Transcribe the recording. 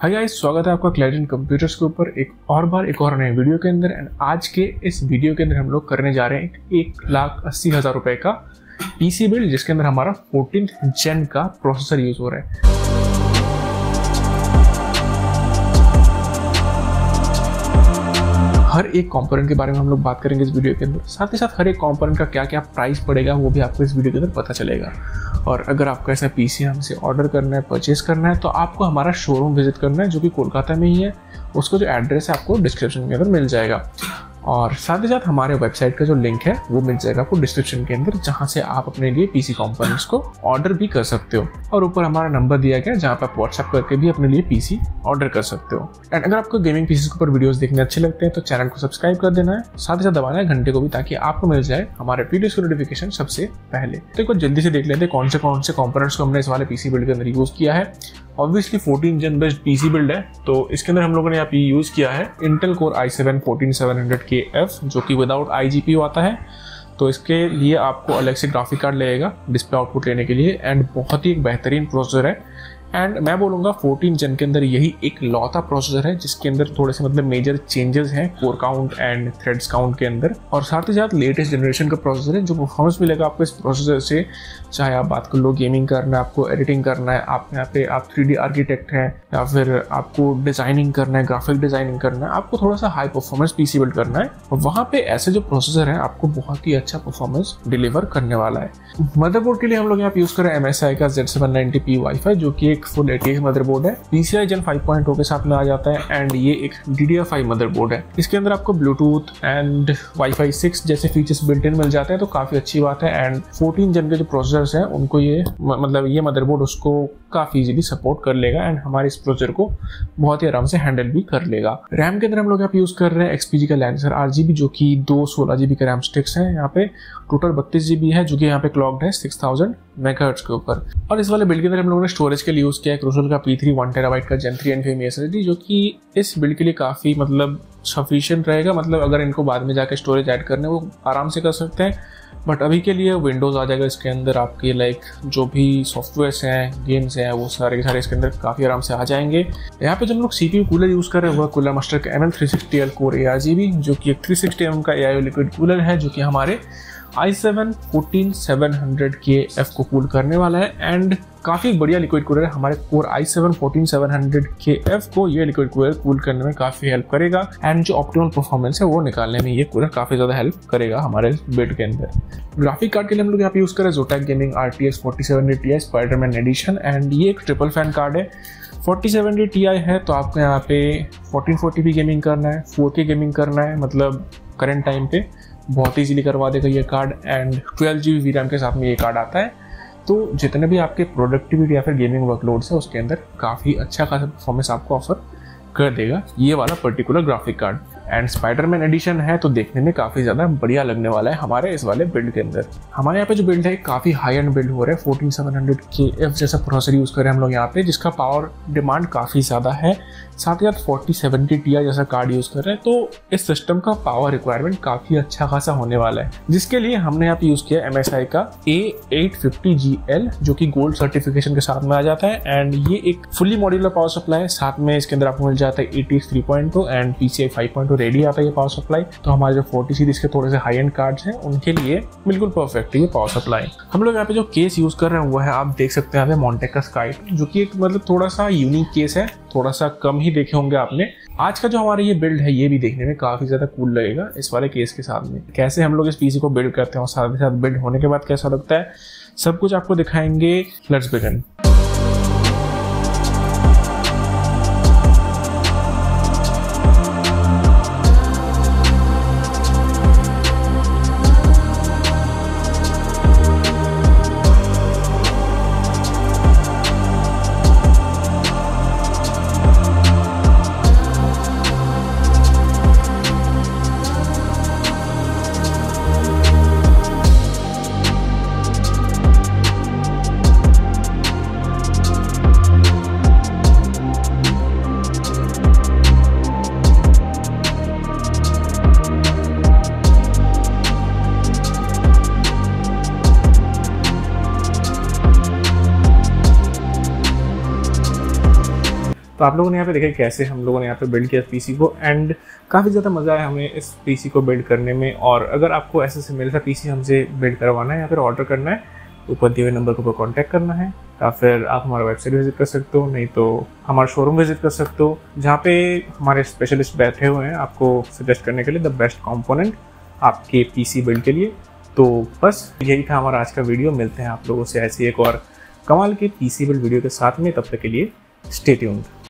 Hi guys स्वागत है आपका क्लैरिन कंप्यूटर्स के ऊपर एक और बार, एक और नए वीडियो के अंदर। एंड आज के इस वीडियो के अंदर हम लोग करने जा रहे हैं एक लाख अस्सी हज़ार रुपए का पीसी बिल्ड जिसके अंदर हमारा फोर्टीन जेन का प्रोसेसर यूज़ हो रहा है। हर एक कॉम्पोनेंट के बारे में हम लोग बात करेंगे इस वीडियो के अंदर। साथ ही साथ हर एक कंपोनेंट का क्या क्या प्राइस पड़ेगा, वो भी आपको इस वीडियो के अंदर पता चलेगा। और अगर आपको ऐसा पी सी हमसे ऑर्डर करना है परचेज करना है तो आपको हमारा शोरूम विज़िट करना है, जो कि कोलकाता में ही है। उसका जो एड्रेस है आपको डिस्क्रिप्शन के अंदर मिल जाएगा। और साथ ही साथ हमारे वेबसाइट का जो लिंक है, वो मिल जाएगा आपको डिस्क्रिप्शन के अंदर, जहाँ से आप अपने लिए पीसी कंपोनेंट्स को ऑर्डर भी कर सकते हो। और ऊपर हमारा नंबर दिया गया जहाँ पर आप व्हाट्सएप करके भी अपने लिए पीसी ऑर्डर कर सकते हो। एंड अगर आपको गेमिंग पीसी के ऊपर वीडियोस देखने अच्छे लगते हैं तो चैनल को सब्सक्राइब कर देना है। साथ ही साथ दबाना है घंटे को भी, ताकि आपको मिल जाए हमारे वीडियोस की नोटिफिकेशन सबसे पहले। तो एक बार जल्दी से देख लेते हैं कौन से कौन से कॉम्पोनेंट्स को हमने इस वाले पीसी बिल्ड के अंदर यूज़ किया है। ऑब्वियसली 14 जन बेस्ड पीसी बिल्ड है तो इसके अंदर हम लोगों ने यहाँ पे यूज़ किया है Intel core I seven fourteen seven hundred K F जो कि विदाउट आई जी पी आता है। तो इसके लिए आपको अलग से ग्राफिक कार्ड लगेगा डिस्प्ले आउटपुट लेने के लिए एंड बहुत ही एक बेहतरीन प्रोसेसर है। एंड मैं बोलूँगा 14 जन के अंदर यही एक लौता प्रोसेसर है, जिसके अंदर थोड़े से मतलब मेजर चेंजेस हैं core count and threads count के अंदर। और साथ ही साथ लेटेस्ट जनरेशन का प्रोसेसर है, जो परफॉर्मेंस मिलेगा आपको इस प्रोसेसर से। चाहे आप बात कर लो गेमिंग करना है, आपको एडिटिंग करना है, आप यहाँ पे, आप थ्री आर्किटेक्ट हैं, या फिर आपको डिज़ाइनिंग करना है ग्राफिक डिज़ाइनिंग करना है, आपको थोड़ा सा हाई परफॉर्मेंस पीसी बिल्ड करना है। वहाँ पे ऐसे जो प्रोसेसर है, आपको बहुत ही अच्छा परफॉर्मेंस डिलीवर करने वाला है। मदरबोर्ड के लिए हम लोग यहाँ यूज़ करें एम का Z seven ninety P WiFi जो कि एक फुल एटी मदरबोर्ड है। पीसीआई जन 5.0 के साथ में आ जाता है एंड ये एक डी मदरबोर्ड है। इसके अंदर आपको ब्लूटूथ एंड वाईफाई 6 जैसे फीचर्स बिल्ट इन मिल जाते हैं तो काफ़ी अच्छी बात है। एंड 14 जन के जो प्रोसेसर्स हैं, उनको ये मतलब ये मदरबोर्ड उसको काफ़ी इजीली सपोर्ट कर लेगा एंड हमारे इस प्रोसेसर को बहुत ही आराम से हैंडल भी कर लेगा। रैम के अंदर हम लोग यहाँ पे यूज़ कर रहे हैं एक्सपीजी का लैंसर आर जो कि दो सोलह जीबी का रैम स्टिक्स है। यहाँ पे टोटल बत्तीस जीबी है, जो कि यहाँ पे क्लॉक्ड है सिक्स थाउज़ेंड के ऊपर। और इस वाले बिल्ड के अंदर हम लोगों ने स्टोरेज के लिए यूज़ किया है क्रोसल का पी थ्री वन टेराबाइट का gen three N fame S जो कि इस बिल्ड के लिए काफ़ी मतलब सफिशियंट रहेगा। मतलब अगर इनको बाद में जाकर स्टोरेज ऐड करने वो आराम से कर सकते हैं। बट अभी के लिए विंडोज़ आ जाएगा इसके अंदर, आपके लाइक जो भी सॉफ्टवेयर्स हैं गेम्स हैं, वो सारे के सारे इसके अंदर काफ़ी आराम से आ जाएँगे। यहाँ पे जब हम लोग सी कूलर यूज़ कर रहे हैं वो कूलर मास्टर का M L three sixty L core A R G B जो कि एक थ्री सिक्सटी एम का ए आई लिक्विड कूलर है, जो कि हमारे I seven fourteen seven hundred K F को कूल करने वाला है एंड काफ़ी बढ़िया लिक्विड कूलर है हमारे core I seven fourteen seven hundred K F को ये लिक्विड कूलर कूल करने में काफ़ी हेल्प करेगा एंड जो ऑप्टिमल परफॉर्मेंस है वो निकालने में ये कूलर काफ़ी ज़्यादा हेल्प करेगा हमारे बेड के अंदर। ग्राफिक कार्ड के लिए हम लोग यहाँ पे यूज़ करें Zotac gaming R T X forty seven T I Spiderman edition and ये एक ट्रिपल फ़ैन कार्ड है। फोर्टी सेवन टी आई है तो आपको यहाँ पे फोर्टीन फोर्टी भी गेमिंग करना है फोर के गेमिंग करना है मतलब करेंट टाइम पे। बहुत ईजीली करवा देगा ये card and twelve G B RAM के साथ में ये कार्ड आता है। तो जितने भी आपके प्रोडक्टिविटी या फिर गेमिंग वर्कलोड्स है, उसके अंदर काफ़ी अच्छा खासा परफॉर्मेंस आपको ऑफ़र कर देगा। ये वाला particular graphic card and Spiderman edition है तो देखने में काफ़ी ज़्यादा बढ़िया लगने वाला है हमारे इस वाले बिल्ड के अंदर। हमारे यहाँ पे जो बिल्ड है, काफ़ी हाई एंड बिल्ड हो रहा है fourteen seven hundred K F जैसा प्रोसेसर यूज़ करें हम लोग यहाँ पे, जिसका पावर डिमांड काफ़ी ज़्यादा है। साथ ही साथ फोर्टी सेवेंटी टी जैसा कार्ड यूज़ कर रहे हैं तो इस सिस्टम का पावर रिक्वायरमेंट काफ़ी अच्छा खासा होने वाला है। जिसके लिए हमने यहाँ पे यूज़ किया एम एस आई का A eight fifty G L जो कि गोल्ड सर्टिफिकेशन के साथ में आ जाता है। एंड ये एक फुली मॉड्यूलर पावर सप्लाई है, साथ में इसके अंदर आपको मिल जाता है A T three point two and P C I five point ready आता है ये पावर सप्लाई तो हमारे जो फोर्टी सीरीज़ के थोड़े से हाई एंड कार्ड हैं, उनके लिए बिल्कुल परफेक्ट है ये पावर सप्लाई हम लोग यहाँ पे जो केस यूज़ कर रहे हैं, वो है, आप देख सकते हैं मॉन्टेक का स्काई जो कि एक मतलब थोड़ा सा यूनिक केस है, थोड़ा सा कम ही देखे होंगे आपने। आज का जो हमारा ये बिल्ड है, ये भी देखने में काफ़ी ज़्यादा कूल लगेगा इस वाले केस के साथ में कैसे हम लोग इस पीसी को बिल्ड करते हैं और साथ ही साथ बिल्ड होने के बाद कैसा लगता है, सब कुछ आपको दिखाएँगे। लेट्स बिगन आप लोगों ने यहाँ पे देखा कैसे हम लोगों ने यहाँ पे बिल्ड किया पीसी को एंड काफ़ी ज़्यादा मज़ा आया हमें इस पीसी को बिल्ड करने में, और अगर आपको ऐसे से मेरे साथ पीसी हमसे बिल्ड करवाना है या फिर ऑर्डर करना है ऊपर दिए हुए नंबर के ऊपर कॉन्टैक्ट करना है, या फिर आप हमारा वेबसाइट विज़िट कर सकते हो, नहीं तो हमारा शोरूम विज़िट कर सकते हो, जहाँ पे हमारे स्पेशलिस्ट बैठे हुए हैं, आपको सजेस्ट करने के लिए द बेस्ट कॉम्पोनेंट आपके पीसी बिल्ड के लिए। तो बस यही था हमारा आज का वीडियो मिलते हैं आप लोगों से ऐसी एक और कमाल के पीसी बिल्ड वीडियो के साथ में, तब तक के लिए स्टे ट्यून्ड